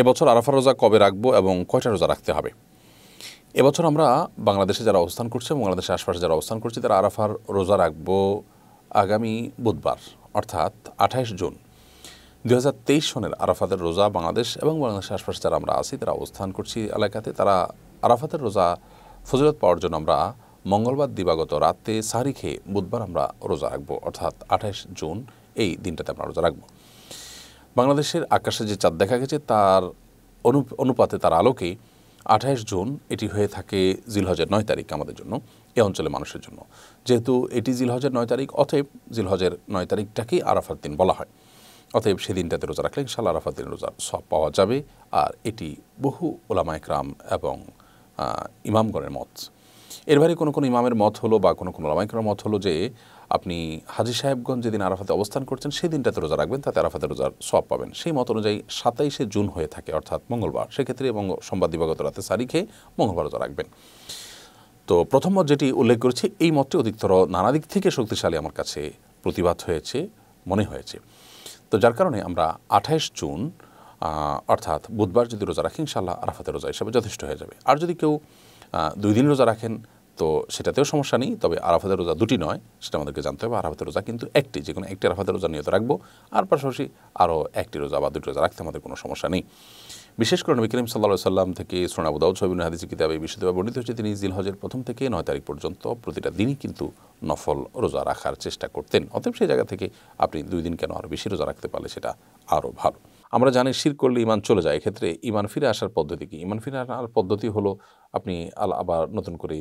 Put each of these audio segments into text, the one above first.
এবছর আরাফা রোজা কবে রাখব এবং কয়টা রোজা রাখতে হবে? এবছর আমরা বাংলাদেশে যারা অবস্থান করছে বাংলাদেশের আশপাশে যারা অবস্থান করছে, তারা আরাফার রোজা রাখব আগামী বুধবার, অর্থাৎ আঠাইশ জুন। দু হাজার তেইশ সনের আরাফাতের রোজা বাংলাদেশ এবং বাংলাদেশের আশপাশে যারা আমরা আছি, তারা অবস্থান করছি এলাকাতে। তারা আরাফাতের রোজা ফজিলত পাওয়ার জন্য আমরা মঙ্গলবার দিবাগত রাতে সারি খেয়ে বুধবার আমরা রোজা রাখব, অর্থাৎ আঠাইশ জুন এই দিনটাতে আমরা রোজা রাখব। বাংলাদেশের আকাশে যে চাঁদ দেখা গেছে, তার অনু অনুপাতে, তার আলোকে আঠাইশ জুন এটি হয়ে থাকে জিলহজের নয় তারিখ আমাদের জন্য, এ অঞ্চলের মানুষের জন্য। যেহেতু এটি জিলহজের নয় তারিখ, অতএব জিলহজের নয় তারিখটাকেই আরাফাত দিন বলা হয়। অতএব সেদিনটাতে রোজা রাখলে ইনশাল্লাহ আরাফাত দিন রোজার সব পাওয়া যাবে। আর এটি বহু ওলামা একরাম এবং ইমামগণের মত। এর বাইরে কোনো কোনো ইমামের মত হলো বা কোনো কোনো ওলামাইকরামের মত হলো যে আপনি হাজি সাহেবগঞ্জ যেদিন আরাফাতে অবস্থান করছেন সেই দিনটাতে রোজা রাখবেন, তাতে আরাফাতে রোজার সব পাবেন। সেই মত অনুযায়ী সাতাইশে জুন হয়ে থাকে, অর্থাৎ মঙ্গলবার। সেক্ষেত্রে এবং সোমবার দিবাগত রাতে সারিখে মঙ্গলবার রোজা রাখবেন। তো প্রথম মত যেটি উল্লেখ করেছি, এই মতটি অধিকতর নানা দিক থেকে শক্তিশালী আমার কাছে প্রতিবাদ হয়েছে, মনে হয়েছে। তো যার কারণে আমরা আঠাইশ জুন অর্থাৎ বুধবার যদি রোজা রাখি ইনশাল্লাহ আরাফাতের রোজা হিসাবে যথেষ্ট হয়ে যাবে। আর যদি কেউ দুই দিন রোজা রাখেন, তো সেটাতেও সমস্যা নেই, তবে আরাফাতের রোজা দুটি নয়, সেটা আমাদেরকে জানতে হবে। আরাফাতের রোজা কিন্তু একটি, যে কোনো একটি আরাফাতের রোজা নিয়ত রাখব, আর পাশাপাশি আরও একটি রোজা বা দুটি রোজা রাখতে আমাদের কোনো সমস্যা নেই। বিশেষ করে নবী করিম সাল্লা সাল্লাম থেকে সোনাবুদাউদ সবিন হাদিস কিতাবে বিষয়টি বর্ণিত হচ্ছে তিনি জিলহজের প্রথম থেকে নয় তারিখ পর্যন্ত প্রতিটা দিনই কিন্তু নফল রোজা রাখার চেষ্টা করতেন। অতএব সেই জায়গা থেকে আপনি দুই দিন কেন আরও বেশি রোজা রাখতে পারলে সেটা আরও ভালো। আমরা জানি শির করলে ইমান চলে যায়। এক্ষেত্রে ইমান ফিরে আসার পদ্ধতি কি? ইমান ফিরে আসার পদ্ধতি হলো আপনি আল আবার নতুন করে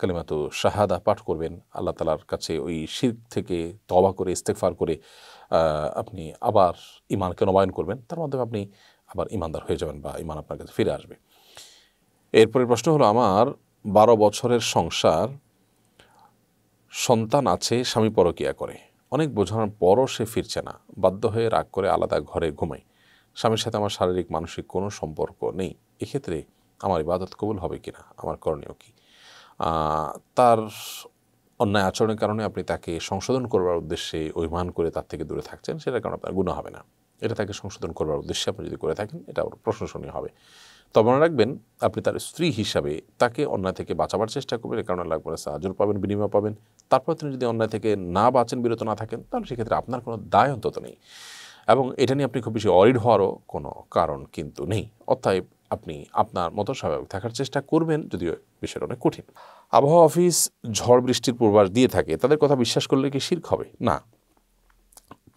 কালিমাতো শাহাদা পাঠ করবেন। আল্লাহ তালার কাছে ওই শির থেকে তবা করে ইস্তেকফার করে আপনি আবার ইমানকে নবায়ন করবেন। তার মাধ্যমে আপনি আবার ইমানদার হয়ে যাবেন বা ইমান আপনার কাছে ফিরে আসবে। এরপরের প্রশ্ন হলো আমার বারো বছরের সংসার সন্তান আছে, স্বামী পরকিয়া করে। অনেক বোঝানোর পরও সে ফিরছে না। বাধ্য হয়ে রাগ করে আলাদা ঘরে ঘুমাই স্বামীর সাথে আমার শারীরিক, মানসিক কোনো সম্পর্ক নেই। এক্ষেত্রে আমার ইবাদত কবুল হবে কি না আমার করণীয় কী? তার অন্যায় আচরণের কারণে আপনি তাকে সংশোধন করবার উদ্দেশ্যে অভিমান করে তার থেকে দূরে থাকছেন, সেটার কারণে আপনার গুণ হবে না। এটা তাকে সংশোধন করবার উদ্দেশ্যে আপনি যদি করে থাকেন, এটা প্রশংসনীয় হবে। তবে মনে রাখবেন, আপনি তার স্ত্রী হিসাবে তাকে অন্যায় থেকে বাঁচাবার চেষ্টা করবেন, এ কারণে লাগবে সাহায্য পাবেন, বিনিময় পাবেন। তারপর তিনি যদি অন্যায় থেকে না বাঁচেন, বিরত না থাকেন, তাহলে সেক্ষেত্রে আপনার কোনো দায় অন্তত নেই। এবং এটা নিয়ে আপনি খুব বেশি অরিড হওয়ারও কোনো কারণ কিন্তু নেই। অতএব আপনি আপনার মতো স্বাভাবিক থাকার চেষ্টা করবেন, যদিও বিষয়টা অনেক কঠিন। আবহাওয়া অফিস ঝড় বৃষ্টির পূর্বাভাস দিয়ে থাকে, তাদের কথা বিশ্বাস করলে কি শির্ক হবে? না।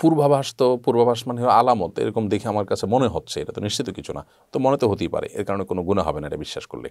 পূর্বাভাস তো, পূর্বাভাস মানে আলামত, এরকম দেখে আমার কাছে মনে হচ্ছে, এটা তো নিশ্চিত কিছু না। তো মনে তো হতেই পারে, এর কারণে কোনো গুণা হবে না এটা বিশ্বাস করলে।